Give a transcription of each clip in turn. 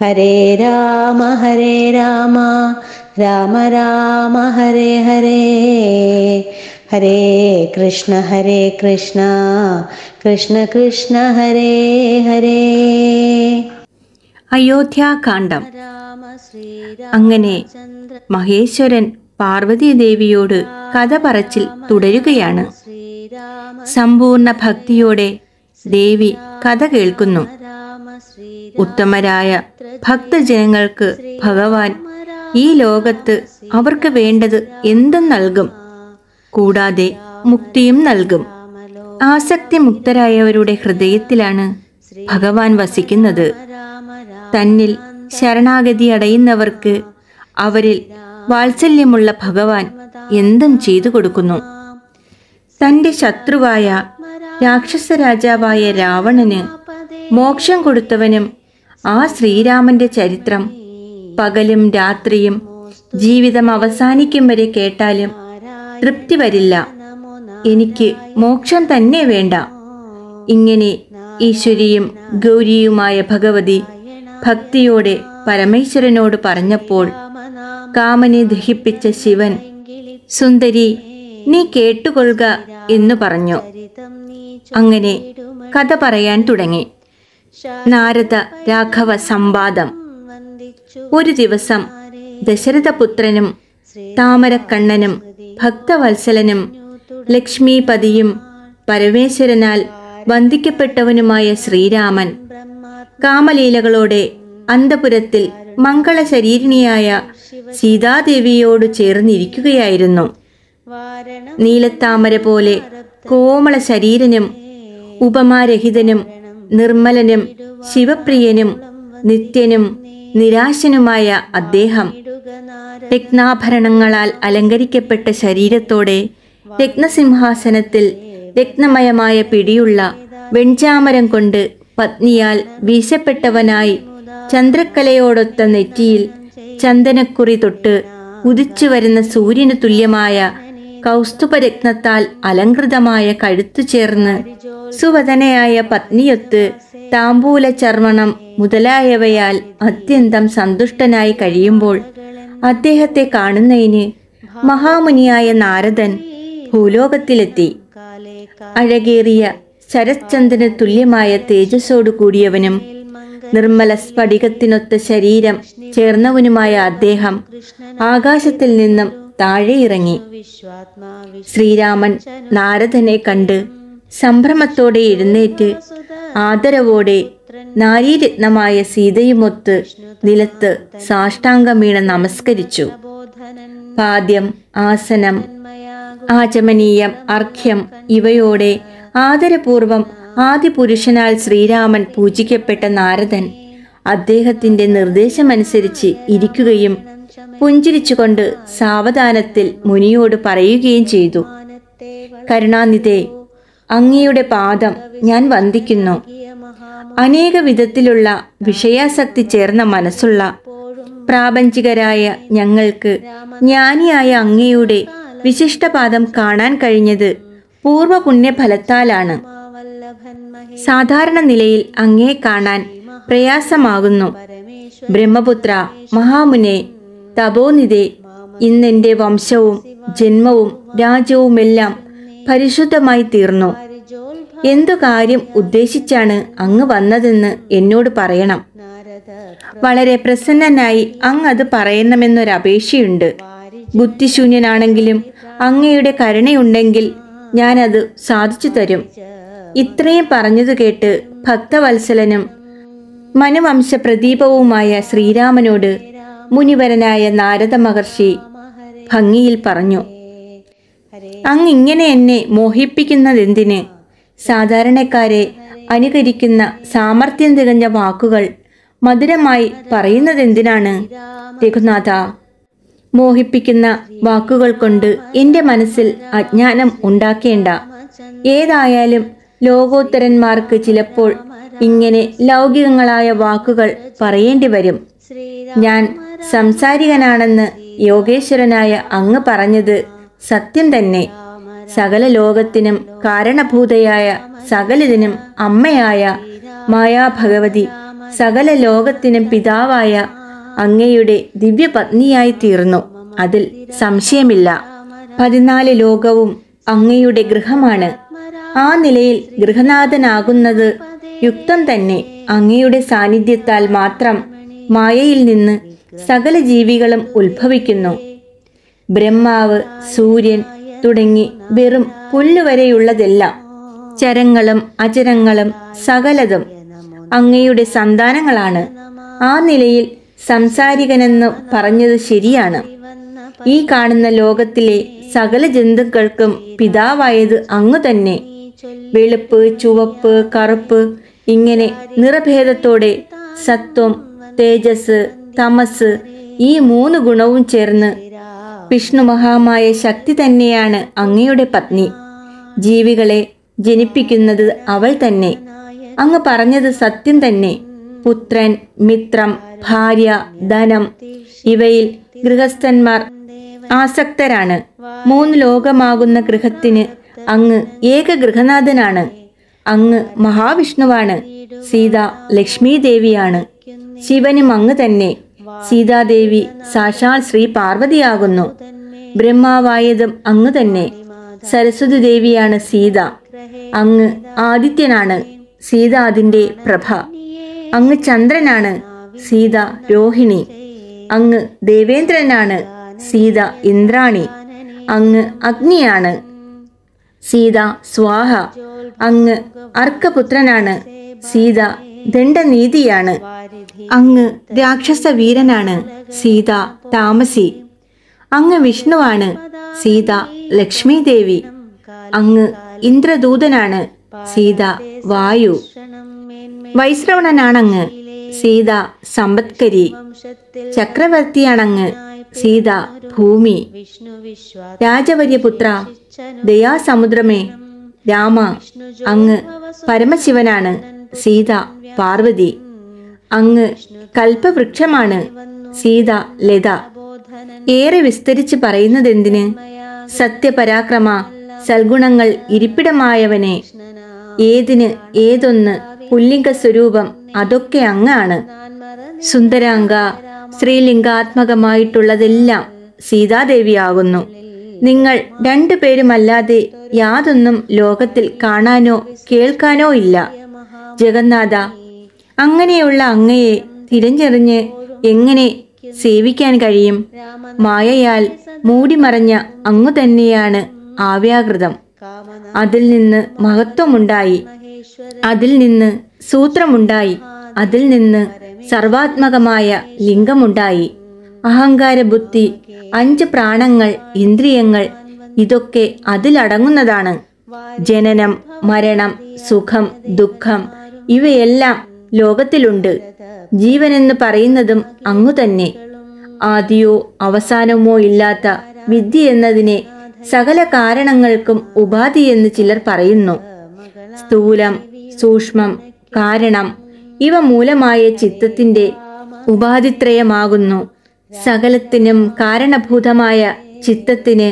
ഹരേ രാമ ഹരേ രാമ രാമ രാമ ഹരേ ഹരേ. ഹരേ കൃഷ്ണ ഹരേ കൃഷ്ണ കൃഷ്ണ കൃഷ്ണ ഹരേ ഹരേ. അയോധ്യാകാന്ഡം. അങ്ങനെ മഹേശ്വരൻ പാർവതീദേവിയോട് കഥ പറച്ചിൽ തുടരുകയാണ്. സമ്പൂർണ ഭക്തിയോടെ ദേവി കഥ കേൾക്കുന്നു. ഉത്തമരായ ഭക്തജനങ്ങൾക്ക് ഭഗവാൻ ഈ ലോകത്ത് അവർക്ക് വേണ്ടത് എന്തും നൽകും. കൂടാതെ മുക്തിയും നൽകും. ആസക്തി മുക്തരായവരുടെ ഹൃദയത്തിലാണ് ഭഗവാൻ വസിക്കുന്നത്. തന്നിൽ ശരണാഗതി അടയുന്നവർക്ക് അവരിൽ വാത്സല്യമുള്ള ഭഗവാൻ എന്തും ചെയ്തു കൊടുക്കുന്നു. തന്റെ ശത്രുവായ രാക്ഷസ രാജാവായ രാവണന് മോക്ഷം കൊടുത്തവനും ആ ശ്രീരാമന്റെ ചരിത്രം പകലും രാത്രിയും ജീവിതം അവസാനിക്കും വരെ കേട്ടാലും തൃപ്തി വരില്ല. എനിക്ക് മോക്ഷം തന്നെ വേണ്ട. ഇങ്ങനെ ഈശ്വരിയും ഗൗരിയുമായ ഭഗവതി ഭക്തിയോടെ പരമേശ്വരനോട് പറഞ്ഞപ്പോൾ കാമനെ ദഹിപ്പിച്ച ശിവൻ സുന്ദരി നീ കേട്ടുകൊള്ളുക എന്നു പറഞ്ഞു. അങ്ങനെ കഥ പറയാൻ തുടങ്ങി. നാരദ രാഘവ സംവാദം. ഒരു ദിവസം ദശരഥപുത്രനും താമരക്കണ്ണനും ഭക്തവത്സലനും ലക്ഷ്മീപതിയും പരമേശ്വരനാൽ വന്ദിക്കപ്പെട്ടവനുമായ ശ്രീരാമൻ കാമലീലകളോടെ അന്തപുരത്തിൽ മംഗളശരീരിണിയായ സീതാദേവിയോട് ചേർന്നിരിക്കുകയായിരുന്നു. നീലത്താമര പോലെ കോമള ശരീരനും ഉപമാരഹിതനും നിർമ്മലനും ശിവപ്രിയനും നിത്യനും നിരാശനുമായ അദ്ദേഹം രത്നാഭരണങ്ങളാൽ അലങ്കരിക്കപ്പെട്ട ശരീരത്തോടെ രത്നസിംഹാസനത്തിൽ രത്നമയമായ പിടിയുള്ള വെൺചാമരം കൊണ്ട് പത്നിയാൽ വീശപ്പെട്ടവനായി ചന്ദ്രക്കലയോടൊത്ത നെറ്റിയിൽ ചന്ദനക്കുറി തൊട്ട് ഉദിച്ചു വരുന്ന സൂര്യന് തുല്യമായ കൗസ്തുഭരത്നത്താൽ അലങ്കൃതമായ കഴുത്തു ചേർന്ന് സുവദനയായ പത്നിയൊത്ത് താമ്പൂല ചർമ്മണം മുതലായവയാൽ അത്യന്തം സന്തുഷ്ടനായി കഴിയുമ്പോൾ അദ്ദേഹത്തെ കാണുന്നതിന് മഹാമുനിയായ നാരദൻ ഭൂലോകത്തിലെത്തി. അഴകേറിയ ശരത്ചന്ദ്രന് തുല്യമായ തേജസ്സോടു കൂടിയവനും നിർമ്മല സ്ഫടികത്തിനൊത്ത ശരീരം ചേർന്നവനുമായ അദ്ദേഹം ആകാശത്തിൽ നിന്നും താഴെ ഇറങ്ങി ശ്രീരാമൻ നാരദനെ കണ്ട് സംഭ്രമത്തോടെ എഴുന്നേറ്റ് ആദരവോടെ നാരീരത്നമായ സീതയുമൊത്ത് നിലത്ത് സാഷ്ടാംഗമീണ നമസ്കരിച്ചു. പാദ്യം ആസനം ആചമനീയം അർഘ്യം ഇവയോടെ ആദരപൂർവം ആദിപുരുഷനാൽ ശ്രീരാമൻ പൂജിക്കപ്പെട്ട നാരദൻ അദ്ദേഹത്തിന്റെ നിർദ്ദേശമനുസരിച്ച് ഇരിക്കുകയും പുഞ്ചിരിച്ചുകൊണ്ട് സാവധാനത്തിൽ മുനിയോട് പറയുകയും ചെയ്തു. കരുണാനിധേ അങ്ങയുടെ പാദം ഞാൻ വന്ദിക്കുന്നു. അനേക വിധത്തിലുള്ള വിഷയാസക്തി ചേർന്ന മനസ്സുള്ള പ്രാപഞ്ചികരായ ഞങ്ങൾക്ക് ജ്ഞാനിയായ അങ്ങയുടെ വിശിഷ്ടപാദം കാണാൻ കഴിഞ്ഞത് പൂർവപുണ്യഫലത്താലാണ് പുണ്യഫലത്താലാണ് സാധാരണ നിലയിൽ അങ്ങയെ കാണാൻ പ്രയാസമാകുന്നു. ബ്രഹ്മപുത്ര മഹാമുനെ തപോനിധേ ഇന്നെന്റെ വംശവും ജന്മവും രാജ്യവുമെല്ലാം പരിശുദ്ധമായി തീർന്നു. എന്തു കാര്യം ഉദ്ദേശിച്ചാണ് അങ്ങ് വന്നതെന്ന് എന്നോട് പറയണം. വളരെ പ്രസന്നനായി അങ്ങ് അത് പറയണമെന്നൊരപേക്ഷയുണ്ട് ബുദ്ധിശൂന്യനാണെങ്കിലും അങ്ങയുടെ കരുണയുണ്ടെങ്കിൽ ഞാനത് സാധിച്ചു തരും. ഇത്രയും പറഞ്ഞതു കേട്ട് ഭക്തവത്സലനും മനുവംശ പ്രദീപവുമായ ശ്രീരാമനോട് മുനിവരനായ നാരദ മഹർഷി ഭംഗിയിൽ പറഞ്ഞു അങ്ങിങ്ങനെ എന്നെ മോഹിപ്പിക്കുന്നതെന്തിന്? സാധാരണക്കാരെ അനുകരിക്കുന്ന സാമർഥ്യം തികഞ്ഞ വാക്കുകൾ മധുരമായി പറയുന്നതെന്തിനാണ്? രഘുനാഥ മോഹിപ്പിക്കുന്ന വാക്കുകൾ കൊണ്ട് എന്റെ മനസ്സിൽ അജ്ഞാനം ഉണ്ടാക്കേണ്ട. ഏതായാലും ലോകോത്തരന്മാർക്ക് ചിലപ്പോൾ ഇങ്ങനെ ലൗകികങ്ങളായ വാക്കുകൾ പറയേണ്ടി വരും. ഞാൻ സംസാരികനാണെന്ന് യോഗേശ്വരനായ അങ്ങ് പറഞ്ഞത് സത്യം തന്നെ. സകല ലോകത്തിനും കാരണഭൂതയായ സകലതിനും അമ്മയായ മായാഭഗവതി സകല ലോകത്തിനും പിതാവായ അങ്ങയുടെ ദിവ്യപത്നിയായി തീർന്നു അതിൽ സംശയമില്ല. പതിനാല് ലോകവും അങ്ങയുടെ ഗൃഹമാണ്. ആ നിലയിൽ ഗൃഹനാഥനാകുന്നത് യുക്തം തന്നെ അങ്ങയുടെ സാന്നിധ്യത്താൽ മാത്രം മായയിൽ നിന്ന് സകല ജീവികളും ഉത്ഭവിക്കുന്നു. ബ്രഹ്മാവ് സൂര്യൻ തുടങ്ങി വെറും പുല്ലുവരെയുള്ളതെല്ലാം ചരങ്ങളും അചരങ്ങളും സകലതും അങ്ങയുടെ സന്താനങ്ങളാണ്. ആ നിലയിൽ സംസാരികനെന്ന് പറഞ്ഞത് ശരിയാണ്. ഈ കാണുന്ന ലോകത്തിലെ സകല ജന്തുക്കൾക്കും പിതാവായത് അങ്ങ് തന്നെ. വെളുപ്പ് ചുവപ്പ് കറുപ്പ് ഇങ്ങനെ നിറഭേദത്തോടെ സത്വം തേജസ് തമസ് ഈ മൂന്ന് ഗുണവും ചേർന്ന് വിഷ്ണു മഹാമായ ശക്തി തന്നെയാണ് അങ്ങയുടെ പത്നി. ജീവികളെ ജനിപ്പിക്കുന്നത് അവൾ തന്നെ. അങ്ങ് പറഞ്ഞത് സത്യം തന്നെ. പുത്രൻ മിത്രം ഭാര്യ ധനം ഇവയിൽ ഗൃഹസ്ഥന്മാർ ആസക്തരാണ്. മൂന്ന് ലോകമാകുന്ന ഗൃഹത്തിന് അങ്ങ് ഏക ഗൃഹനാഥനാണ്. അങ്ങ് മഹാവിഷ്ണുവാണ്. സീത ലക്ഷ്മി ദേവിയാണ് ശിവനും അങ്ങ് തന്നെ. സീതാദേവി സാക്ഷാൽ ശ്രീ പാർവതിയാകുന്നു. ബ്രഹ്മാവായതും അങ്ങ് തന്നെ. സരസ്വതി ദേവിയാണ് സീത. അങ്ങ് ആദിത്യനാണ്. സീത അതിന്റെ പ്രഭ. അങ്ങ് ചന്ദ്രനാണ്. സീത രോഹിണി. അങ്ങ് ദേവേന്ദ്രനാണ്. സീത ഇന്ദ്രാണി. അങ്ങ് അഗ്നിയാണ്. സീത സ്വാഹ. അങ്ങ് അർക്കപുത്രനാണ്. സീത ദണ്ഡനീതിയാണ്. അങ്ങ് രാക്ഷസ വീരനാണ് സീത താമസി. അങ്ങ് വിഷ്ണുവാണ് സീത ലക്ഷ്മി ദേവി അങ്ങ് ഇന്ദ്രദൂതനാണ് സീത വായു. വൈശ്രവണനാണങ്ങ് സീത സമ്പത്കരി. ചക്രവർത്തിയാണങ്ങ് സീത ഭൂമി. രാജവര്യപുത്ര ദയാസമുദ്രമേ രാമ. അങ്ങ് പരമശിവനാണ് സീത പാർവതി. അങ്ങ് കൽപ്പവൃക്ഷമാണ്. സീത ലത ഏറെ വിസ്തരിച്ച് പറയുന്നതെന്തിന്? സത്യപരാക്രമ സൽഗുണങ്ങൾ ഇരിപ്പിടമായവനെ. ഏതിന് ഏതൊന്ന് പുല്ലിംഗ സ്വരൂപം അതൊക്കെ അങ്ങാണ്. സുന്ദരാംഗ സ്ത്രീലിംഗാത്മകമായിട്ടുള്ളതെല്ലാം സീതാദേവിയാകുന്നു. നിങ്ങൾ രണ്ടുപേരുമല്ലാതെ യാതൊന്നും ലോകത്തിൽ കാണാനോ കേൾക്കാനോ ഇല്ല. ജഗന്നാഥ അങ്ങനെയുള്ള അങ്ങയെ തിരഞ്ഞെറിഞ്ഞ് എങ്ങനെ സേവിക്കാൻ കഴിയും? മായയാൽ മൂടിമറഞ്ഞ അങ്ങു തന്നെയാണ് ആവ്യാകൃതം. അതിൽ നിന്ന് മഹത്വമുണ്ടായി. അതിൽ നിന്ന് സൂത്രമുണ്ടായി. അതിൽ നിന്ന് സർവാത്മകമായ ലിംഗമുണ്ടായി. അഹങ്കാര ബുദ്ധി അഞ്ച് പ്രാണങ്ങൾ ഇന്ദ്രിയങ്ങൾ ഇതൊക്കെ അതിലടങ്ങുന്നതാണ്. ജനനം മരണം സുഖം ദുഃഖം ഇവയെല്ലാം ലോകത്തിലുണ്ട്. ജീവൻ എന്ന് പറയുന്നതും അങ്ങു തന്നെ. ആദിയോ അവസാനമോ ഇല്ലാത്ത വിദ്യ എന്നതിനെ സകല കാരണങ്ങൾക്കും ഉപാധി എന്ന് ചിലർ പറയുന്നു. സ്ഥൂലം സൂക്ഷ്മം കാരണം ഇവ മൂലമായ ചിത്തത്തിന്റെ ഉപാധിത്രയമാകുന്നു. സകലത്തിനും കാരണഭൂതമായ ചിത്തത്തിന്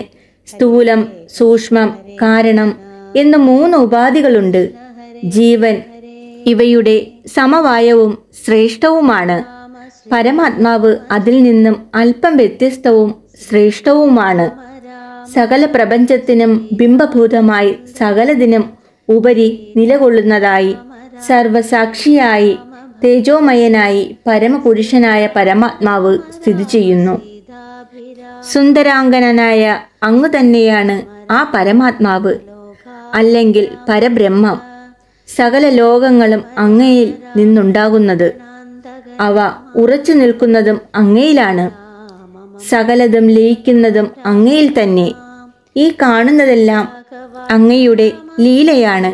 സ്ഥൂലം സൂക്ഷ്മം കാരണം എന്ന് മൂന്ന് ഉപാധികളുണ്ട്. ജീവൻ ഇവയുടെ സമവായവും ശ്രേഷ്ഠവുമാണ്. പരമാത്മാവ് അതിൽ നിന്നും അല്പം വ്യത്യസ്തവും ശ്രേഷ്ഠവുമാണ്. സകല പ്രപഞ്ചത്തിനും ബിംബഭൂതമായി സകലതിനും ഉപരി നിലകൊള്ളുന്നതായി സർവസാക്ഷിയായി തേജോമയനായി പരമപുരുഷനായ പരമാത്മാവ് സ്ഥിതി ചെയ്യുന്നു. സുന്ദരാംഗനായ അങ്ങ് തന്നെയാണ് ആ പരമാത്മാവ്. അല്ലെങ്കിൽ പരബ്രഹ്മം. സകല ലോകങ്ങളും അങ്ങയിൽ നിന്നുണ്ടാകുന്നത്. അവ ഉറച്ചു നിൽക്കുന്നതും അങ്ങയിലാണ്. സകലതും ലയിക്കുന്നതും അങ്ങയിൽ തന്നെ. ഈ കാണുന്നതെല്ലാം അങ്ങയുടെ ലീലയാണ്.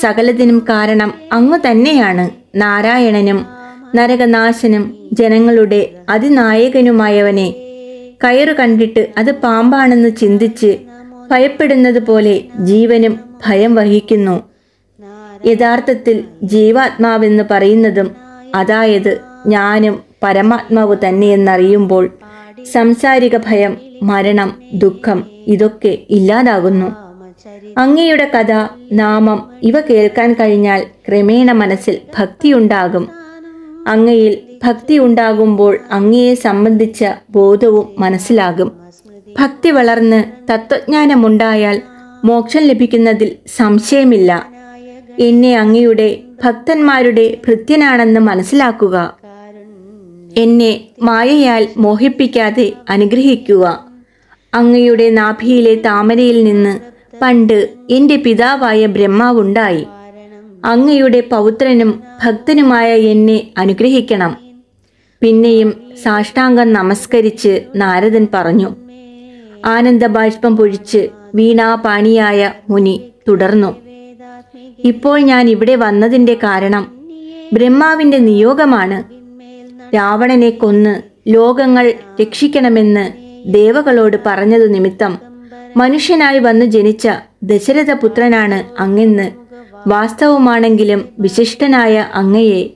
സകലതിനും കാരണം അങ്ങ് തന്നെയാണ്. നാരായണനും നരകനാശനും ജനങ്ങളുടെ അതിനായകനുമായവനെ. കയറു കണ്ടിട്ട് അത് പാമ്പാണെന്ന് ചിന്തിച്ച് ഭയപ്പെടുന്നത് പോലെ ജീവനും ഭയം വഹിക്കുന്നു. യഥാർത്ഥത്തിൽ ജീവാത്മാവെന്ന് പറയുന്നതും അതായത് ഞാനും പരമാത്മാവ് തന്നെയെന്നറിയുമ്പോൾ സംസാരിക ഭയം മരണം ദുഃഖം ഇതൊക്കെ ഇല്ലാതാകുന്നു. അങ്ങയുടെ കഥ നാമം ഇവ കേൾക്കാൻ കഴിഞ്ഞാൽ ക്രമേണ മനസ്സിൽ ഭക്തിയുണ്ടാകും. അങ്ങയിൽ ഭക്തി ഉണ്ടാകുമ്പോൾ അങ്ങയെ സംബന്ധിച്ച ബോധവും മനസ്സിലാകും. ഭക്തി വളർന്ന് തത്വജ്ഞാനമുണ്ടായാൽ മോക്ഷം ലഭിക്കുന്നതിൽ സംശയമില്ല. എന്നെ അങ്ങയുടെ ഭക്തന്മാരുടെ ഭൃത്യനാണെന്ന് മനസ്സിലാക്കുക. എന്നെ മായയാൽ മോഹിപ്പിക്കാതെ അനുഗ്രഹിക്കുക. അങ്ങയുടെ നാഭിയിലെ താമരയിൽ നിന്ന് പണ്ട് എന്റെ പിതാവായ ബ്രഹ്മാവുണ്ടായി. അങ്ങയുടെ പൗത്രനും ഭക്തനുമായ എന്നെ അനുഗ്രഹിക്കണം. പിന്നെയും സാഷ്ടാംഗം നമസ്കരിച്ച് നാരദൻ പറഞ്ഞു. ആനന്ദബാഷ്പം പൊഴിച്ച് വീണാപാണിയായ മുനി തുടർന്നു. ഇപ്പോൾ ഞാൻ ഇവിടെ വന്നതിന്റെ കാരണം ബ്രഹ്മാവിന്റെ നിയോഗമാണ്. രാവണനെ കൊന്ന് ലോകങ്ങൾ രക്ഷിക്കണമെന്ന് ദേവകളോട് പറഞ്ഞതു നിമിത്തം മനുഷ്യനായി വന്നു ജനിച്ച ദശരഥപുത്രനാണ് അങ്ങെന്ന് വാസ്തവമാണെങ്കിലും വിശിഷ്ടനായ അങ്ങയെ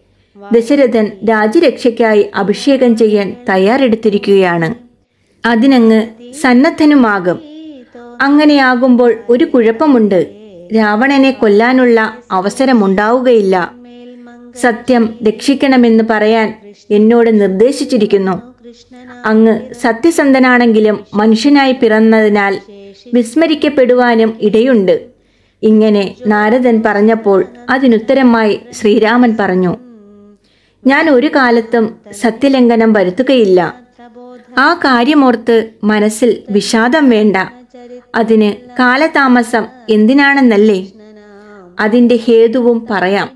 ദശരഥൻ രാജ്യരക്ഷയ്ക്കായി അഭിഷേകം ചെയ്യാൻ തയ്യാറെടുത്തിരിക്കുകയാണ്. അതിനങ്ങ് സന്നദ്ധനുമാകും. അങ്ങനെയാകുമ്പോൾ ഒരു കുഴപ്പമുണ്ട്. രാവണനെ കൊല്ലാനുള്ള അവസരമുണ്ടാവുകയില്ല. സത്യം രക്ഷിക്കണമെന്ന് പറയാൻ എന്നോട് നിർദ്ദേശിച്ചിരിക്കുന്നു. അങ്ങ് സത്യസന്ധനാണെങ്കിലും മനുഷ്യനായി പിറന്നതിനാൽ വിസ്മരിക്കപ്പെടുവാനും ഇടയുണ്ട്. ഇങ്ങനെ നാരദൻ പറഞ്ഞപ്പോൾ അതിനുത്തരമായി ശ്രീരാമൻ പറഞ്ഞു ഞാൻ ഒരു കാലത്തും സത്യലംഘനം വരുത്തുകയില്ല. ആ കാര്യമോർത്ത് മനസ്സിൽ വിഷാദം വേണ്ട. അതിന് കാലതാമസം എന്തിനാണെന്നല്ലേ? അതിന്റെ ഹേതുവും പറയാം.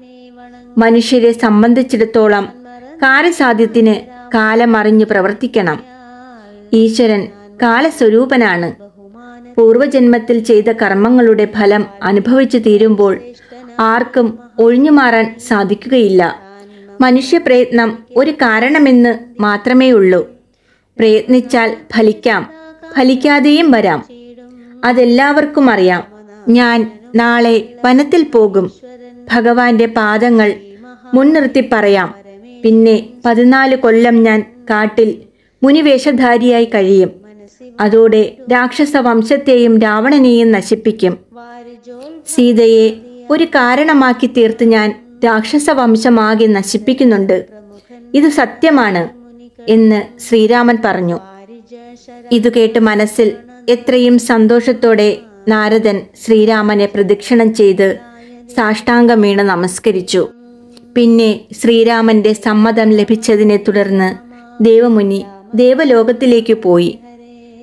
മനുഷ്യരെ സംബന്ധിച്ചിടത്തോളം കാര്യസാധ്യത്തിന് കാലമറിഞ്ഞ് പ്രവർത്തിക്കണം. ഈശ്വരൻ കാലസ്വരൂപനാണ്. പൂർവജന്മത്തിൽ ചെയ്ത കർമ്മങ്ങളുടെ ഫലം അനുഭവിച്ചു തീരുമ്പോൾ ആർക്കും ഒഴിഞ്ഞുമാറാൻ സാധിക്കുകയില്ല. മനുഷ്യപ്രയത്നം ഒരു കാരണമെന്ന് മാത്രമേ ഉള്ളൂ പ്രയത്നിച്ചാൽ ഫലിക്കാം. ഫലിക്കാതെയും വരാം. അതെല്ലാവർക്കും അറിയാം. ഞാൻ നാളെ വനത്തിൽ പോകും. ഭഗവാന്റെ പാദങ്ങൾ മുൻനിർത്തി പറയാം. പിന്നെ പതിനാല് കൊല്ലം ഞാൻ കാട്ടിൽ മുനിവേഷധാരിയായി കഴിയും. അതോടെ രാക്ഷസ വംശത്തെയും രാവണനെയും നശിപ്പിക്കും. സീതയെ ഒരു കാരണമാക്കി തീർത്ത് ഞാൻ രാക്ഷസ വംശമാകെ നശിപ്പിക്കുന്നുണ്ട്. ഇത് സത്യമാണ് എന്ന് ശ്രീരാമൻ പറഞ്ഞു. ഇത് കേട്ട് മനസ്സിൽ എത്രയും സന്തോഷത്തോടെ നാരദൻ ശ്രീരാമനെ പ്രദക്ഷിണം ചെയ്ത് സാഷ്ടാംഗം വീണ് നമസ്കരിച്ചു. പിന്നെ ശ്രീരാമന്റെ സമ്മതം ലഭിച്ചതിനെ തുടർന്ന് ദേവമുനി ദേവലോകത്തിലേക്ക് പോയി.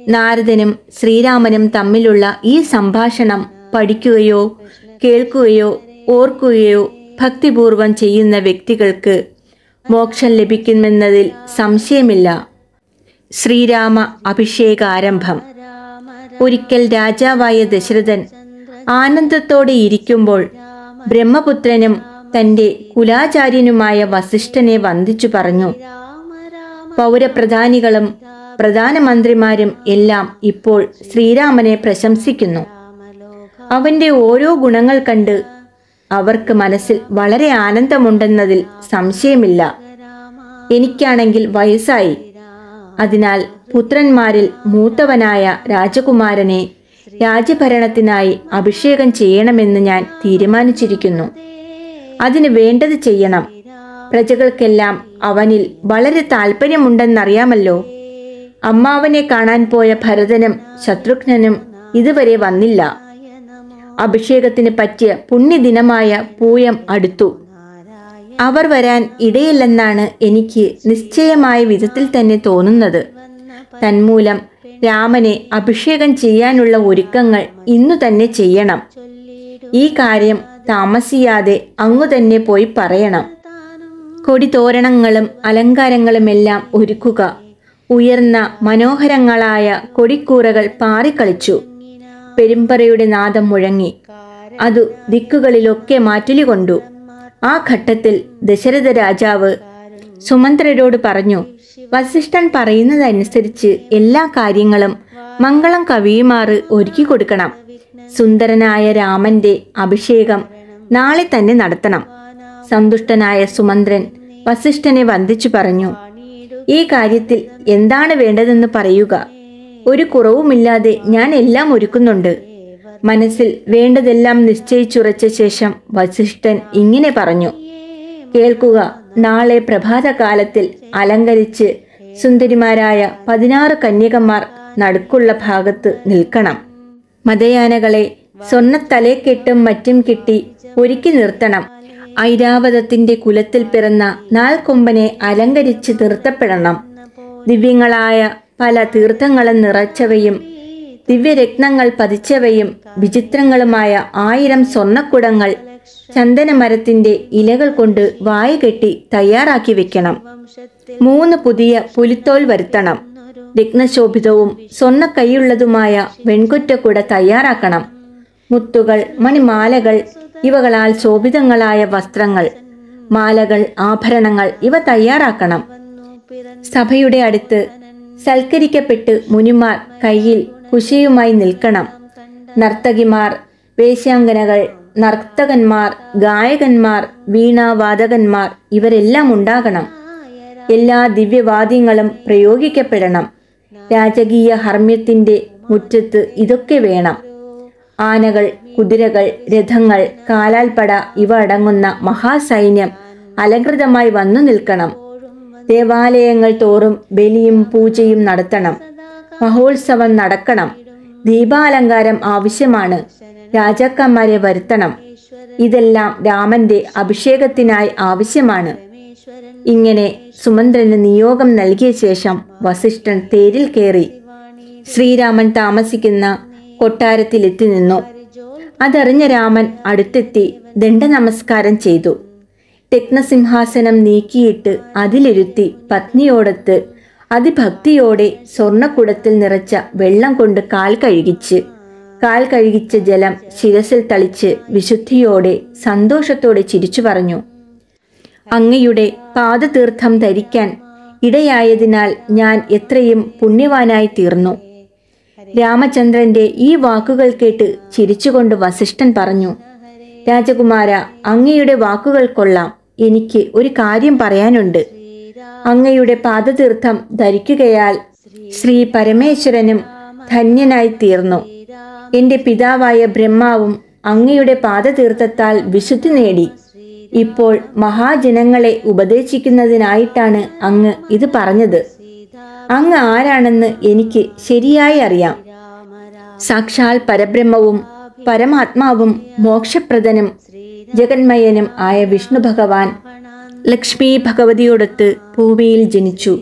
നാരദനും ശ്രീരാമനും തമ്മിലുള്ള ഈ സംഭാഷണം പഠിക്കുകയോ കേൾക്കുകയോ ഓർക്കുകയോ ഭക്തിപൂർവം ചെയ്യുന്ന വ്യക്തികൾക്ക് മോക്ഷം ലഭിക്കുമെന്നതിൽ സംശയമില്ല. ശ്രീരാമ അഭിഷേകാരംഭം. ഒരിക്കൽ രാജാവായ ദശരഥൻ ആനന്ദത്തോടെ ഇരിക്കുമ്പോൾ ബ്രഹ്മപുത്രനും തന്റെ കുലാചാര്യനുമായ വസിഷ്ഠനെ വന്ദിച്ചു പറഞ്ഞു. പൗരപ്രധാനികളും പ്രധാനമന്ത്രിമാരും എല്ലാം ഇപ്പോൾ ശ്രീരാമനെ പ്രശംസിക്കുന്നു. അവന്റെ ഓരോ ഗുണങ്ങൾ കണ്ട് അവർക്ക് മനസ്സിൽ വളരെ ആനന്ദമുണ്ടെന്നതിൽ സംശയമില്ല. എനിക്കാണെങ്കിൽ വയസ്സായി. അതിനാൽ പുത്രന്മാരിൽ മൂത്തവനായ രാജകുമാരനെ രാജ്യഭരണത്തിനായി അഭിഷേകം ചെയ്യണമെന്ന് ഞാൻ തീരുമാനിച്ചിരിക്കുന്നു. അതിന് വേണ്ടത് ചെയ്യണം. പ്രജകൾക്കെല്ലാം അവനിൽ വളരെ താല്പര്യമുണ്ടെന്നറിയാമല്ലോ അമ്മാവനെ കാണാൻ പോയ ഭരതനും ശത്രുഘ്നനും ഇതുവരെ വന്നില്ല. അഭിഷേകത്തിന് പറ്റിയ പുണ്യദിനമായ പൂയം അടുത്തു. അവർ വരാൻ ഇടയില്ലെന്നാണ് എനിക്ക് നിശ്ചയമായ വിധത്തിൽ തന്നെ തോന്നുന്നത്. തന്മൂലം രാമനെ അഭിഷേകം ചെയ്യാനുള്ള ഒരുക്കങ്ങൾ ഇന്നു തന്നെ ചെയ്യണം. ഈ കാര്യം താമസിയാതെ അങ്ങു തന്നെ പോയി പറയണം. കൊടിതോരണങ്ങളും അലങ്കാരങ്ങളുമെല്ലാം ഒരുക്കുക. ഉയർന്ന മനോഹരങ്ങളായ കൊടിക്കൂറകൾ പാറിക്കളിച്ചു. പെരുമ്പറയുടെ നാദം മുഴങ്ങി. അതു ദിക്കുകളിലൊക്കെ മാറ്റുലികൊണ്ടു ആ ഘട്ടത്തിൽ ദശരഥ രാജാവ് സുമന്ത്രരോട് പറഞ്ഞു വസിഷ്ഠൻ പറയുന്നതനുസരിച്ച് എല്ലാ കാര്യങ്ങളും മംഗളം കവിയുമാറ് ഒരുക്കി കൊടുക്കണം. സുന്ദരനായ രാമന്റെ അഭിഷേകം നാളെ തന്നെ നടത്തണം. സന്തുഷ്ടനായ സുമന്ത്രൻ വസിഷ്ഠനെ വന്ദിച്ചു പറഞ്ഞു ഈ കാര്യത്തിൽ എന്താണ് വേണ്ടതെന്ന് പറയുക. ഒരു കുറവുമില്ലാതെ ഞാൻ എല്ലാം ഒരുക്കുന്നുണ്ട്. മനസ്സിൽ വേണ്ടതെല്ലാം നിശ്ചയിച്ചുറച്ച ശേഷം വസിഷ്ഠൻ ഇങ്ങനെ പറഞ്ഞു കേൾക്കുക. നാളെ പ്രഭാതകാലത്തിൽ അലങ്കരിച്ച് സുന്ദരിമാരായ പതിനാറ് കന്യകമാർ നടുക്കുള്ള ഭാഗത്ത് നിൽക്കണം. മതയാനകളെ സ്വർണത്തലേക്കെട്ടും മറ്റും കിട്ടി ഒരുക്കി നിർത്തണം. ഐരാവതത്തിന്റെ കുലത്തിൽ പിറന്ന നാൽക്കൊമ്പനെ അലങ്കരിച്ച് നിർത്തപ്പെടണം. ദിവ്യങ്ങളായ പല തീർത്ഥങ്ങളും നിറച്ചവയും ദിവ്യരത്നങ്ങൾ പതിച്ചവയും വിചിത്രങ്ങളുമായ ആയിരം സ്വർണക്കുടങ്ങൾ ചന്ദനമരത്തിന്റെ ഇലകൾ കൊണ്ട് വായ കെട്ടി തയ്യാറാക്കി വെക്കണം. മൂന്ന് പുതിയ പുലിത്തോൽ വരുത്തണം. രത്നശോഭിതവും സ്വർണ കൈയുള്ളതുമായ വെൺകുറ്റക്കുട തയ്യാറാക്കണം. മുത്തുകൾ മണിമാലകൾ ഇവകളാൽ ശോഭിതങ്ങളായ വസ്ത്രങ്ങൾ മാലകൾ ആഭരണങ്ങൾ ഇവ തയ്യാറാക്കണം. സഭയുടെ അടുത്ത് സൽക്കരിക്കപ്പെട്ട് മുനിമാർ കയ്യിൽ കുശയുമായി നിൽക്കണം. നർത്തകിമാർ വേശ്യാങ്കനകൾ നർത്തകന്മാർ ഗായകന്മാർ വീണാവാദകന്മാർ ഇവരെല്ലാം ഉണ്ടാകണം. എല്ലാ ദിവ്യവാദ്യങ്ങളും പ്രയോഗിക്കപ്പെടണം. രാജകീയ ഹർമ്മ്യത്തിന്റെ മുറ്റത്ത് ഇതൊക്കെ വേണം. ആനകൾ കുതിരകൾ രഥങ്ങൾ കാലാൽപ്പട ഇവ അടങ്ങുന്ന മഹാസൈന്യം അലങ്കൃതമായി വന്നു നിൽക്കണം. ദേവാലയങ്ങൾ തോറും ബലിയും പൂജയും നടത്തണം. മഹോത്സവം നടക്കണം. ദീപാലങ്കാരം ആവശ്യമാണ്. രാജാക്കന്മാരെ വരുത്തണം. ഇതെല്ലാം രാമന്റെ അഭിഷേകത്തിനായി ആവശ്യമാണ്. ഇങ്ങനെ സുമന്ത്രന് നിയോഗം നൽകിയ ശേഷം വസിഷ്ഠൻ തേരിൽ കയറി ശ്രീരാമൻ താമസിക്കുന്ന കൊട്ടാരത്തിലെത്തി നിന്നു. അതറിഞ്ഞ രാമൻ അടുത്തെത്തി ദണ്ഡനമസ്കാരം ചെയ്തു. രത്നസിംഹാസനം നീക്കിയിട്ട് അതിലിരുത്തി പത്നിയോടത്ത് അതിഭക്തിയോടെ സ്വർണക്കുടത്തിൽ നിറച്ച വെള്ളം കൊണ്ട് കാൽ കഴുകിച്ച് കാൽ കഴുകിച്ച ജലം ശിരസിൽ തളിച്ച് വിശുദ്ധിയോടെ സന്തോഷത്തോടെ ചിരിച്ചു പറഞ്ഞു. അങ്ങയുടെ പാദതീർത്ഥം ധരിക്കാൻ ഇടയായതിനാൽ ഞാൻ എത്രയും പുണ്യവാനായി തീർന്നു. രാമചന്ദ്രന്റെ ഈ വാക്കുകൾ കേട്ട് ചിരിച്ചുകൊണ്ട് വസിഷ്ഠൻ പറഞ്ഞു രാജകുമാര അങ്ങയുടെ വാക്കുകൾ കൊള്ളാം. എനിക്ക് ഒരു കാര്യം പറയാനുണ്ട്. അങ്ങയുടെ പാദതീർത്ഥം ധരിക്കുകയാൽ ശ്രീ പരമേശ്വരനും ധന്യനായി തീർന്നു. എന്റെ പിതാവായ ബ്രഹ്മാവും അങ്ങയുടെ പാദതീർത്ഥത്താൽ വിശുദ്ധി നേടി. ഇപ്പോൾ മഹാജനങ്ങളെ ഉപദേശിക്കുന്നതിനായിട്ടാണ് അങ്ങ് ഇത് പറഞ്ഞത്. അങ്ങ് ആരാണെന്ന് എനിക്ക് ശരിയായി അറിയാം. സാക്ഷാൽ പരബ്രഹ്മവും പരമാത്മാവും മോക്ഷപ്രദനും ജഗന്മയനും ആയ വിഷ്ണു ഭഗവാൻ ലക്ഷ്മി ഭഗവതിയോടൊത്ത് ഭൂമിയിൽ ജനിച്ചു.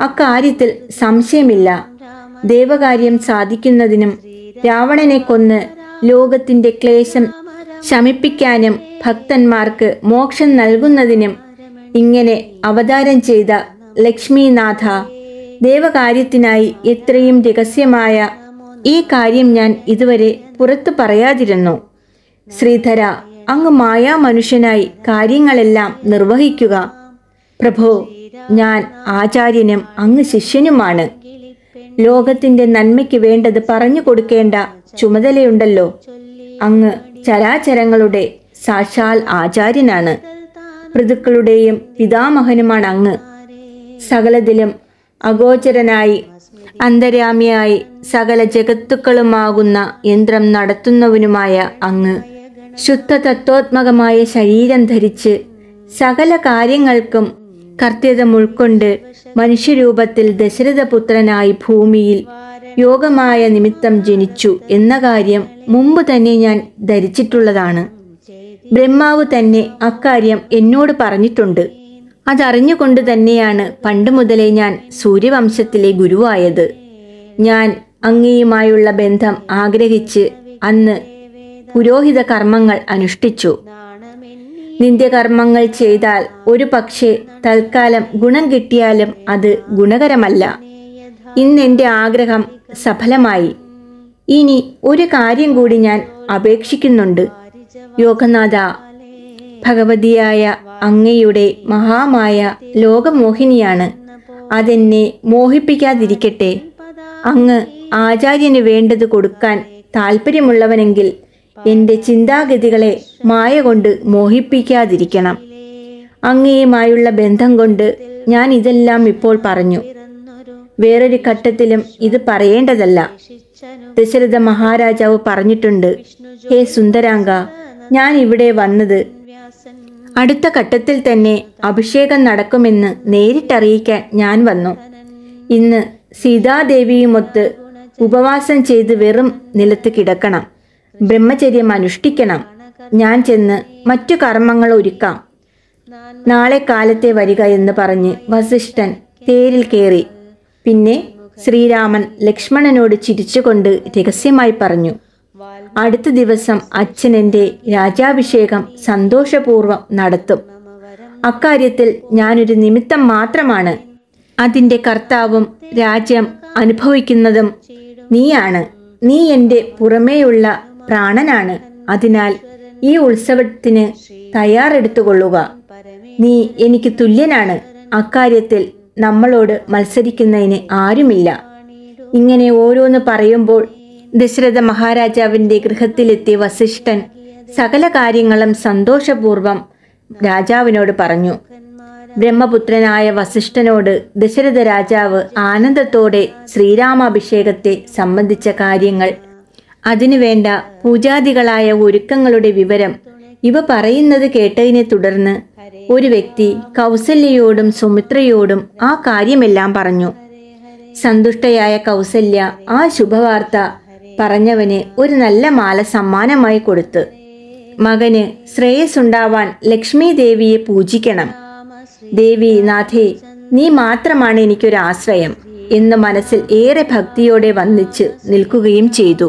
അക്കാര്യത്തിൽ സംശയമില്ല. ദേവകാര്യം സാധിക്കുന്നതിനും രാവണനെ കൊന്ന് ലോകത്തിന്റെ ക്ലേശം ശമിപ്പിക്കാനും ഭക്തന്മാർക്ക് മോക്ഷം നൽകുന്നതിനും ഇങ്ങനെ അവതാരം ചെയ്ത ലക്ഷ്മിനാഥ ദേവകാര്യത്തിനായി എത്രയും രഹസ്യമായ ഈ കാര്യം ഞാൻ ഇതുവരെ പുറത്തു പറയാതിരുന്നു. ശ്രീധര അങ്ങ് മായാ മനുഷ്യനായി കാര്യങ്ങളെല്ലാം നിർവഹിക്കുക. പ്രഭോ ഞാൻ ആചാര്യനും അങ്ങ് ശിഷ്യനുമാണ്. ലോകത്തിന്റെ നന്മയ്ക്ക് വേണ്ടത് പറഞ്ഞു കൊടുക്കേണ്ട ചുമതലയുണ്ടല്ലോ. അങ്ങ് ചരാചരങ്ങളുടെ സാക്ഷാൽ ആചാര്യനാണ്. ഋതുക്കളുടെയും പിതാമഹനുമാണ് അങ്ങ്. സകലതിലും അഗോചരനായി അന്തര്യാമിയായി സകല ജഗത്തുക്കളുമാകുന്ന യന്ത്രം നടത്തുന്നവനുമായ അങ്ങ്. ശുദ്ധ തത്വോത്മകമായ ശരീരം ധരിച്ച് സകല കാര്യങ്ങൾക്കും കർത്യതം ഉൾക്കൊണ്ട് മനുഷ്യരൂപത്തിൽ ദശരഥപുത്രനായി ഭൂമിയിൽ യോഗമായ നിമിത്തം ജനിച്ചു എന്ന കാര്യം മുമ്പ് തന്നെ ഞാൻ ധരിച്ചിട്ടുള്ളതാണ്. ബ്രഹ്മാവ് തന്നെ അക്കാര്യം എന്നോട് പറഞ്ഞിട്ടുണ്ട്. അതറിഞ്ഞുകൊണ്ട് തന്നെയാണ് പണ്ട് മുതലേ ഞാൻ സൂര്യവംശത്തിലെ ഗുരുവായത്. ഞാൻ അങ്ങയുമായുള്ള ബന്ധം ആഗ്രഹിച്ച് അന്ന് പുരോഹിത കർമ്മങ്ങൾ അനുഷ്ഠിച്ചു. നിന്ദ്യകർമ്മങ്ങൾ ചെയ്താൽ ഒരു പക്ഷേ തൽക്കാലം ഗുണം കിട്ടിയാലും അത് ഗുണകരമല്ല. ഇന്ന് എന്റെ ആഗ്രഹം സഫലമായി. ഇനി ഒരു കാര്യം കൂടി ഞാൻ അപേക്ഷിക്കുന്നുണ്ട്. യോഗനാഥ ഭഗവതിയായ അങ്ങയുടെ മഹാമായ ലോകമോഹിനിയാണ്. അതെന്നെ മോഹിപ്പിക്കാതിരിക്കട്ടെ. അങ്ങ് ആചാര്യന് വേണ്ടത് കൊടുക്കാൻ താല്പര്യമുള്ളവനെങ്കിൽ എന്റെ ചിന്താഗതികളെ മായ കൊണ്ട് മോഹിപ്പിക്കാതിരിക്കണം. അങ്ങയുമായുള്ള ബന്ധം കൊണ്ട് ഞാൻ ഇതെല്ലാം ഇപ്പോൾ പറഞ്ഞു. വേറൊരു ഘട്ടത്തിലും ഇത് പറയേണ്ടതല്ല. ദശരഥ മഹാരാജാവ് പറഞ്ഞിട്ടുണ്ട് ഹേ സുന്ദരാംഗ ഞാൻ ഇവിടെ വന്നത് അടുത്ത ഘട്ടത്തിൽ തന്നെ അഭിഷേകം നടക്കുമെന്ന് നേരിട്ടറിയിക്കാൻ ഞാൻ വന്നു. ഇന്ന് സീതാദേവിയുമൊത്ത് ഉപവാസം ചെയ്ത് വെറും നിലത്ത് കിടക്കണം. ബ്രഹ്മചര്യം അനുഷ്ഠിക്കണം. ഞാൻ ചെന്ന് മറ്റു കർമ്മങ്ങൾ ഒരുക്കാം. നാളെ കാലത്തെ വരിക എന്ന് പറഞ്ഞ് വസിഷ്ഠൻ തേരിൽ കയറി പിന്നെ ശ്രീരാമൻ ലക്ഷ്മണനോട് ചിരിച്ചുകൊണ്ട് രഹസ്യമായി പറഞ്ഞു അടുത്ത ദിവസം അച്ഛൻ എന്റെ രാജാഭിഷേകം സന്തോഷപൂർവം നടത്തും. അക്കാര്യത്തിൽ ഞാനൊരു നിമിത്തം മാത്രമാണ്. അതിന്റെ കർത്താവും രാജ്യം അനുഭവിക്കുന്നതും നീയാണ്. നീ എന്റെ പുറമേയുള്ള പ്രാണനാണ്. അതിനാൽ ഈ ഉത്സവത്തിന് തയ്യാറെടുത്തുകൊള്ളുക. നീ എനിക്ക് തുല്യനാണ്. അക്കാര്യത്തിൽ നമ്മളോട് മത്സരിക്കുന്നതിന് ആരുമില്ല. ഇങ്ങനെ ഓരോന്ന് പറയുമ്പോൾ ദശരഥ മഹാരാജാവിന്റെ ഗൃഹത്തിലെത്തിയ വസിഷ്ഠൻ സകല കാര്യങ്ങളും സന്തോഷപൂർവം രാജാവിനോട് പറഞ്ഞു. ബ്രഹ്മപുത്രനായ വസിഷ്ഠനോട് ദശരഥ രാജാവ് ആനന്ദത്തോടെ ശ്രീരാമാഭിഷേകത്തെ സംബന്ധിച്ച കാര്യങ്ങൾ അതിനുവേണ്ട പൂജാദികളായ ഒരുക്കങ്ങളുടെ വിവരം ഇവ പറയുന്നത് കേട്ടതിനെ തുടർന്ന് ഒരു വ്യക്തി കൗസല്യയോടും സുമിത്രയോടും ആ കാര്യമെല്ലാം പറഞ്ഞു. സന്തുഷ്ടയായ കൗസല്യ ആ ശുഭവാർത്ത പറഞ്ഞവന് ഒരു നല്ല മാല സമ്മാനമായി കൊടുത്ത് മകന് ശ്രേയസ്സുണ്ടാവാൻ ലക്ഷ്മി ദേവിയെ പൂജിക്കണം. ദേവി നാഥേ നീ മാത്രമാണ് എനിക്കൊരു ആശ്രയം എന്ന് മനസ്സിൽ ഏറെ ഭക്തിയോടെ വന്നിച്ച് നിൽക്കുകയും ചെയ്തു.